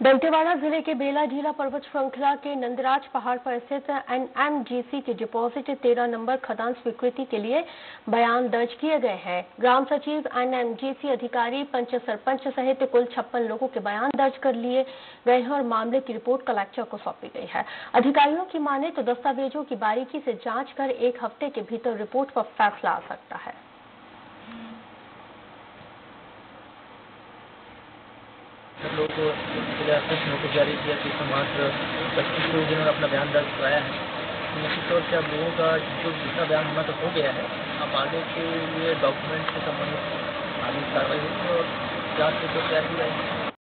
दंतेवाड़ा ज़िले के बेला ढीला पर्वत श्रृंखला के नंदराज पहाड़ पर स्थित एनएमजीसी के डिपॉजिट तेरह नंबर खदान स्वीकृति के लिए बयान दर्ज किए गए हैं। ग्राम सचिव एनएमजीसी अधिकारी पंच सरपंच सहित कुल छप्पन लोगों के बयान दर्ज कर लिए गए हैं और मामले की रिपोर्ट कलेक्टर को सौंपी गई है। अधिकारियों की माने तो दस्तावेजों की बारीकी से जाँच कर एक हफ़्ते के भीतर रिपोर्ट पर फैसला आ सकता है। लोगों को नोटिस जारी किया कि समाज पच्चीस लोग जिन्होंने अपना बयान दर्ज कराया है निश्चित तौर से आप लोगों का जो जितना बयान होना तो हो गया है आप आगे के लिए डॉक्यूमेंट से संबंधित आगे कार्रवाई होगी और जाँच रिपोर्ट तैयार की जाएगी